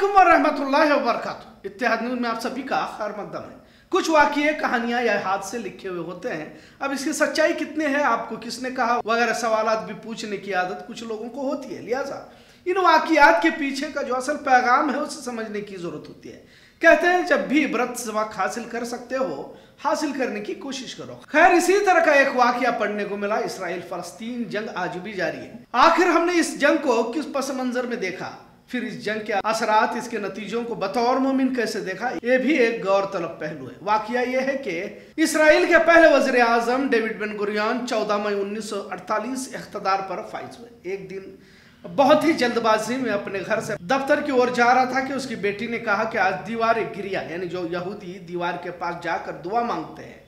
असलम वरहमतुल्लाहि वबरकातुहू इत्तेहाद न्यूज़ में आप सभी का खैर मकदम है। कुछ वाकये, कहानियाँ या हाथ से लिखे हुए होते हैं। अब इसकी सच्चाई कितने हैं, आपको किसने कहा? वगैरह सवाल भी पूछने की आदत कुछ लोगों को होती है। लिहाजा, इन वाकियात के पीछे का जो असल पैगाम है, उसे समझने की ज़रूरत होती है। कहते हैं, जब भी इबरत सबक हासिल कर सकते हो, हासिल करने की कोशिश करो। खैर, इसी तरह का एक वाक्य पढ़ने को मिला इसराइल फलस्तीन जंग आज भी जारी है। आखिर हमने इस जंग को किस पस मंजर में देखा? फिर इस जंग के असरात, इसके नतीजों को बतौर मोमिन कैसे देखा? ये भी एक गौर तलब पहलू है। वाकया ये है कि इसराइल के पहले वज़ीर आज़म डेविड बिन गुरियान, चौदह मई उन्नीस सौ अड़तालीस इकतदार पर फाइज हुए। एक दिन बहुत ही जल्दबाजी में अपने घर से दफ्तर की ओर जा रहा था कि उसकी बेटी ने कहा कि आज दीवार गिरिया यानी जो यहूदी दीवार के पास जाकर दुआ मांगते हैं।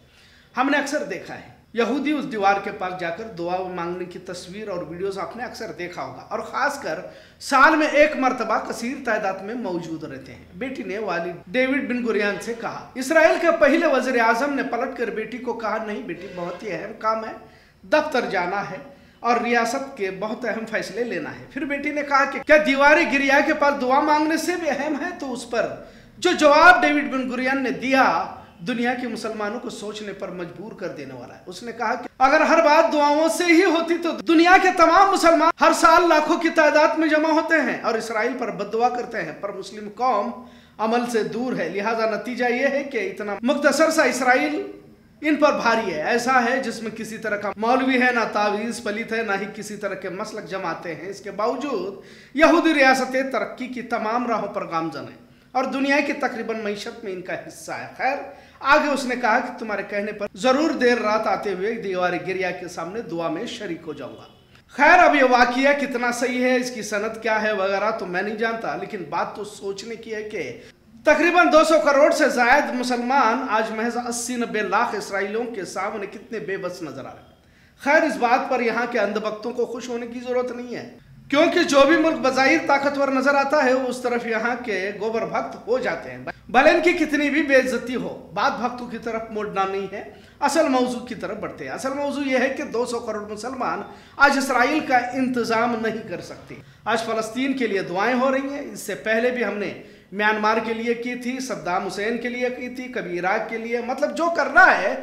हमने अक्सर देखा है। यहूदी उस दीवार के पास जाकर दुआ मांगने की तस्वीर और वीडियोस आपने अक्सर देखा होगा। और ख़ासकर साल में एक मरतबा कसीर तादाद में मौजूद रहते हैं। बेटी ने वालिद डेविड बिन गुरियान से कहा, इसराइल के पहले वज़ीर आज़म ने पलट कर बेटी को कहा, नहीं बेटी, बहुत ही अहम काम है, दफ्तर जाना है और रियासत के बहुत अहम फैसले लेना है। फिर बेटी ने कहा कि, क्या दीवार गिरिया के पास दुआ मांगने से भी अहम है? तो उस पर जो जवाब डेविड बिन गुरियान ने दिया दुनिया के मुसलमानों को सोचने पर मजबूर कर देने वाला है। उसने कहा कि अगर हर बात दुआओं से ही होती तो दुनिया के तमाम मुसलमान हर साल लाखों की तादाद में जमा होते हैं और इसराइल पर बदुआ करते हैं। पर मुस्लिम कौम अमल से दूर है। लिहाजा नतीजा यह है कि इतना मुख्तसर सा इसराइल इन पर भारी है। ऐसा है जिसमें किसी तरह का मौलवी है, ना तावीज पलित है, ना ही किसी तरह के मसलक जमाते हैं। इसके बावजूद यहूदी रियासतें तरक्की की तमाम राहों पर गामजन है। और दुनिया की तकरीबन मीशत में इनका हिस्सा है। खैर, आगे उसने कहा कि तुम्हारे कहने पर ज़रूर देर रात आते हुए दीवार गिरिया के सामने दुआ में शरीक हो जाऊँगा। खैर, अब ये वाकिया कितना सही है, इसकी सनत क्या है वगैरह तो मैं नहीं जानता, लेकिन बात तो सोचने की है कि तकरीबन 200 करोड़ से जायद मुसलमान आज महज अस्सी नब्बे लाख इसराइलियों के सामने कितने बेबस नज़र आ रहे हैं। खैर, इस बात पर यहाँ के अंधभक्तों को खुश होने की ज़रूरत नहीं है। क्योंकि जो भी मुल्क बजाय ताकतवर नज़र आता है उस तरफ़ यहाँ के गोबर भक्त हो जाते हैं। भले इनकी कितनी भी बेइज्जती हो बात भक्तों की तरफ़ मोड़ना नहीं है, असल मौजू की तरफ़ बढ़ते हैं। असल मौजू यह है कि 200 करोड़ मुसलमान आज इसराइल का इंतज़ाम नहीं कर सकते। आज फलस्तीन के लिए दुआएँ हो रही हैं। इससे पहले भी हमने म्यांमार के लिए की थी, सद्दाम हुसैन के लिए की थी, कभी इराक के लिए मतलब जो करना है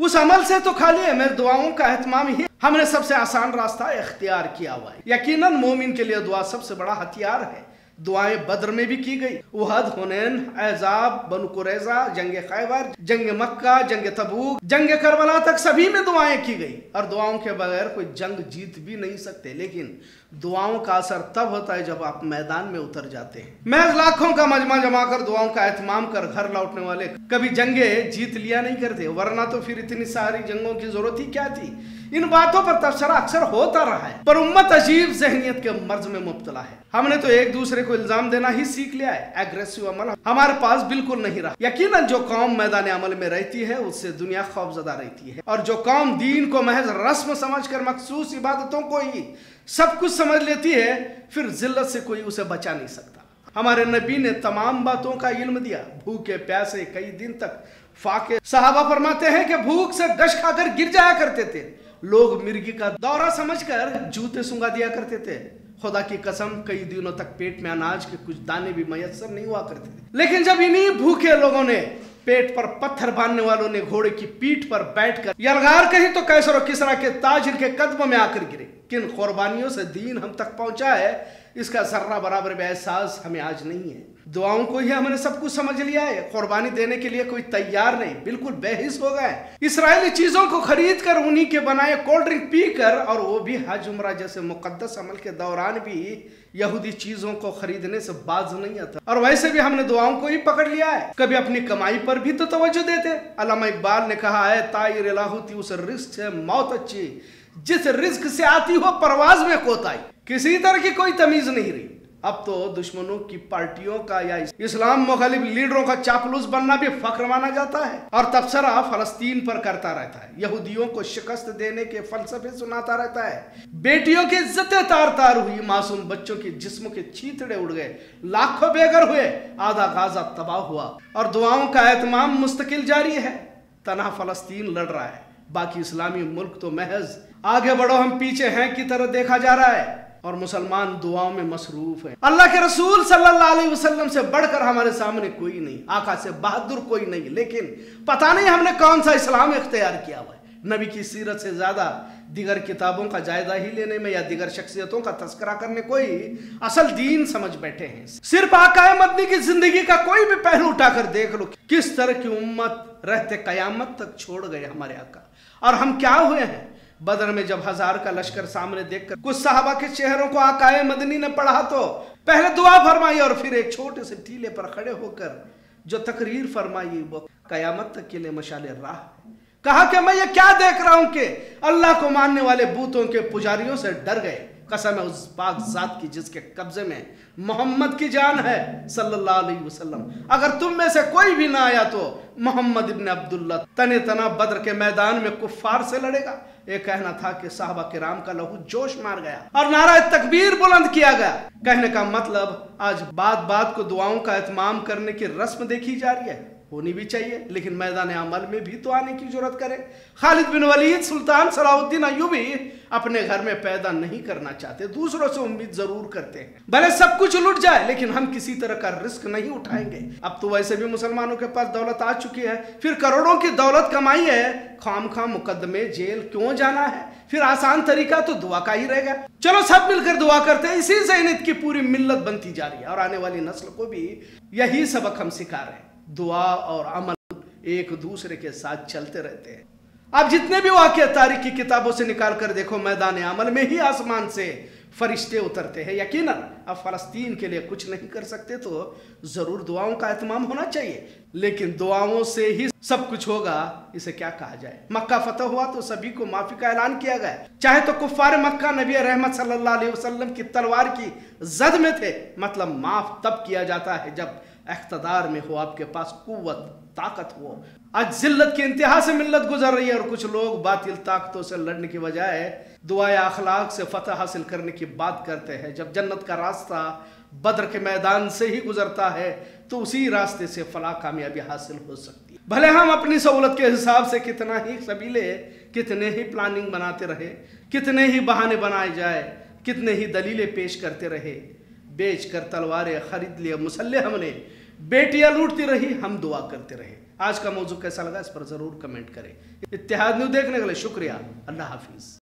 उस अमल से तो खाली है, मेरे दुआओं का एहतमाम ही हमने सबसे आसान रास्ता इख्तियार किया हुआ है। यकीनन मोमिन के लिए दुआ सबसे बड़ा हथियार है। दुआएँ बद्र में भी की गई। उहद हुनैन, एजाब, बनु कुरैजा, जंग खैबर, जंग मक्का, जंग तबूक, जंग करबला तक सभी में दुआएँ की गई। और दुआओं के बगैर कोई जंग जीत भी नहीं सकते। लेकिन दुआओं का असर तब होता है जब आप मैदान में उतर जाते हैं। महज लाखों का मजमा जमा कर दुआओं का एहतमाम कर घर लौटने वाले कभी जंगे जीत लिया नहीं करते, वरना तो फिर इतनी सारी जंगों की ज़रूरत ही क्या थी? इन बातों पर तबसरा अक्सर होता रहा है, पर उम्मत अजीब जहनीत के मर्ज में मुबतला है। हमने तो एक दूसरे को इल्ज़ाम देना ही सीख लिया है एग्रेसिव अमल हमारे पास बिल्कुल नहीं रहा। यकीन जो कौम मैदान अमल में रहती है, उससे दुनिया खौफजदा रहती है। और जो कौम दीन को महज रस्म समझ कर मखसूस इबादतों को ही सब कुछ समझ लेती है, फिर जिल्लत से कोई उसे बचा नहीं सकता। हमारे नबी ने तमाम बातों का इल्म दिया। भूखे, प्यासे, कई दिन तक फाके। सहाबा फरमाते हैं कि भूख से गश खाकर गिर जाया करते थे। लोग मिर्गी का दौरा समझकर जूते सुंगा दिया करते थे। खुदा की कसम, कई दिनों तक पेट में अनाज के कुछ दाने भी मयसर नहीं हुआ करते थे। लेकिन जब इन्हीं भूखे लोगों ने पेट पर पत्थर बांधने वालों ने घोड़े की पीठ पर बैठकर, यलगार कही तो कैसर और किसरा के ताज के कदम में आकर गिरे। किन कुर्बानियों से दीन हम तक पहुँचा है, इसका जर्रा बराबर में एहसास हमें आज नहीं है। दुआओं को ही हमने सब कुछ समझ लिया है। कुर्बानी देने के लिए कोई तैयार नहीं, बिल्कुल बेहिस हो गए इसराइली चीज़ों को खरीद कर उन्हीं के बनाए कोल्ड ड्रिंक पी कर, और वो भी हज उमरा जैसे मुकद्दस अमल के दौरान भी यहूदी चीज़ों को खरीदने से बाज नहीं आता। और वैसे भी हमने दुआओं को ही पकड़ लिया है। कभी अपनी कमाई पर भी तो तवज्जो देते। अलामा इकबाल ने कहा है तायर लाहूती उस रिस्क से मौत अच्छी। जिस रिस्क से आती हो परवाज में कोताई किसी तरह की कोई तमीज नहीं रही। अब तो दुश्मनों की पार्टियों का या इस्लाम मुखालिफ लीडरों का चापलूस बनना भी फख्र माना जाता है। और तबसरा फलस्तीन पर करता रहता है। यहूदियों को शिकस्त देने के फलसफे सुनाता रहता है। बेटियों की इज्जतें तार तार हुई। मासूम बच्चों के जिस्मों के छीतड़े उड़ गए। लाखों बेघर हुए। आधा गाजा तबाह हुआ। और दुआओं का एहतमाम मुस्तकिल जारी है। तना फलस्तीन लड़ रहा है। बाकी इस्लामी मुल्क तो महज आगे बढ़ो, हम पीछे हैं की तरह देखा जा रहा है। और मुसलमान दुआओं में मसरूफ है। अल्लाह के रसूल सल्लल्लाहु अलैहि वसल्लम से बढ़कर हमारे सामने कोई नहीं आका से बहादुर कोई नहीं, लेकिन पता नहीं हमने कौन सा इस्लाम इख्तियार किया हुआ है। नबी की सीरत से ज़्यादा दिगर किताबों का जायजा ही लेने में या दिगर शख्सियतों का तस्करा करने कोई असल दीन समझ बैठे हैं। सिर्फ़ आकाए मदनी की ज़िंदगी का कोई भी पहलू उठाकर देख लो। किस तरह की उम्मत रहते कयामत तक छोड़ गए हमारे आका। और हम क्या हुए हैं? बदर में जब हज़ार का लश्कर सामने देखकर कुछ साहबा के चेहरों को आकाए मदनी ने पढ़ा तो पहले दुआ फरमाई और फिर एक छोटे से टीले पर खड़े होकर जो तकरीर फरमाई वो कयामत तक के लिए मशाले राह कहा कि मैं ये क्या देख रहा हूँ कि अल्लाह को मानने वाले बूतों के पुजारियों से डर गए। कसम है उस पाक जात की जिसके कब्जे में मोहम्मद की जान है, सल्लल्लाहु अलैहि वसल्लम। अगर तुम में से कोई भी ना आया तो मोहम्मद इब्न अब्दुल्ला तने तना बद्र के मैदान में कुफार से लड़ेगा। ये कहना था कि साहबा किराम का लहू जोश मार गया और नारा तकबीर बुलंद किया गया। कहने का मतलब आज बात बात को दुआओं का एहतमाम करने की रस्म देखी जा रही है। होनी भी चाहिए, लेकिन मैदान अमल में भी तो आने की ज़रूरत करे। खालिद बिन वलीद, सुल्तान सलाउद्दीन अयूबी अपने घर में पैदा नहीं करना चाहते, दूसरों से उम्मीद ज़रूर करते हैं। भले सब कुछ लुट जाए, लेकिन हम किसी तरह का रिस्क नहीं उठाएँगे। अब तो वैसे भी मुसलमानों के पास दौलत आ चुकी है, फिर करोड़ों की दौलत कमाई है। खाम खाम मुकदमे, जेल क्यों जाना है? फिर आसान तरीका तो दुआ का ही रहेगा। चलो सब मिलकर दुआ करते हैं, इसी से की पूरी मिल्लत बनती जा रही है, और आने वाली नस्ल को भी यही सबक हम सिखा रहे हैं। दुआ और अमल एक दूसरे के साथ चलते रहते हैं। आप जितने भी वाक्य तारीख की किताबों से निकाल कर देखो, मैदान अमल में ही आसमान से फरिश्ते उतरते हैं। यकीन अब फलस्तीन के लिए कुछ नहीं कर सकते तो ज़रूर दुआओं का एहतमाम होना चाहिए। लेकिन दुआओं से ही सब कुछ होगा, इसे क्या कहा जाए? मक्का फतेह हुआ तो सभी को माफ़ी का ऐलान किया गया। चाहे तो कुफार मक्का नबी रहमत सल्लल्लाहु अलैहि वसल्लम की तलवार की जद में थे मतलब माफ़ तब किया जाता है जब इकतदार में हो, आपके पास कुत ताकत हो। आज जिल्लत की इंतहा से मिल्लत गुजर रही है और कुछ लोग बातिल ताकतों से लड़ने की बजाय दुआ अखलाक से फतह हासिल करने की बात करते हैं। जब जन्नत का रास्ता बद्र के मैदान से ही गुजरता है तो उसी रास्ते से फला कामयाबी हासिल हो सकती है। भले हम अपनी सहूलत के हिसाब से कितना ही सबीले, कितने ही प्लानिंग बनाते रहे, कितने ही बहाने बनाए जाए, कितने ही दलीलें पेश करते रहे बेच कर तलवारें खरीद लिए, मुसल्ले हमने। बेटियाँ लूटती रही, हम दुआ करते रहे। आज का मौजू कैसा लगा, इस पर ज़रूर कमेंट करें। इतिहाद न्यूज़ देखने के लिए शुक्रिया। अल्लाह हाफिज़।